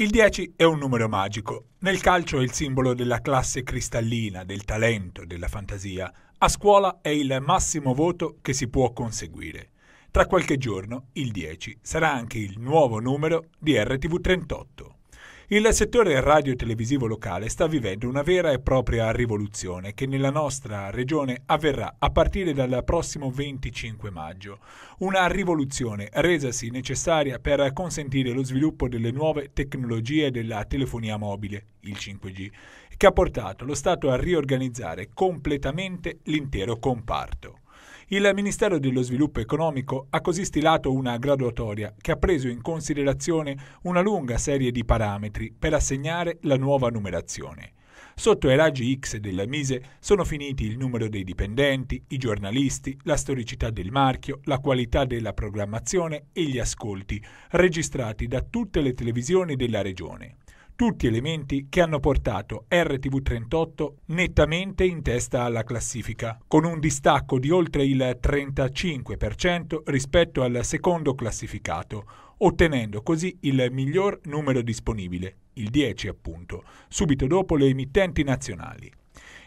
Il 10 è un numero magico. Nel calcio è il simbolo della classe cristallina, del talento, della fantasia. A scuola è il massimo voto che si può conseguire. Tra qualche giorno, il 10 sarà anche il nuovo numero di RTV38. Il settore radio-televisivo locale sta vivendo una vera e propria rivoluzione che nella nostra regione avverrà a partire dal prossimo 25 maggio. Una rivoluzione resasi necessaria per consentire lo sviluppo delle nuove tecnologie della telefonia mobile, il 5G, che ha portato lo Stato a riorganizzare completamente l'intero comparto. Il Ministero dello Sviluppo Economico ha così stilato una graduatoria che ha preso in considerazione una lunga serie di parametri per assegnare la nuova numerazione. Sotto i raggi X del Mise sono finiti il numero dei dipendenti, i giornalisti, la storicità del marchio, la qualità della programmazione e gli ascolti registrati da tutte le televisioni della regione tutti elementi che hanno portato RTV38 nettamente in testa alla classifica, con un distacco di oltre il 35% rispetto al secondo classificato, ottenendo così il miglior numero disponibile, il 10 appunto, subito dopo le emittenti nazionali.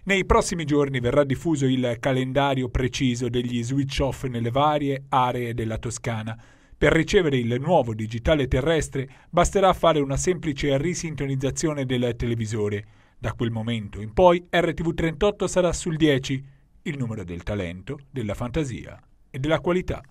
Nei prossimi giorni verrà diffuso il calendario preciso degli switch off nelle varie aree della Toscana, per ricevere il nuovo digitale terrestre basterà fare una semplice risintonizzazione del televisore. Da quel momento in poi RTV38 sarà sul 10, il numero del talento, della fantasia e della qualità.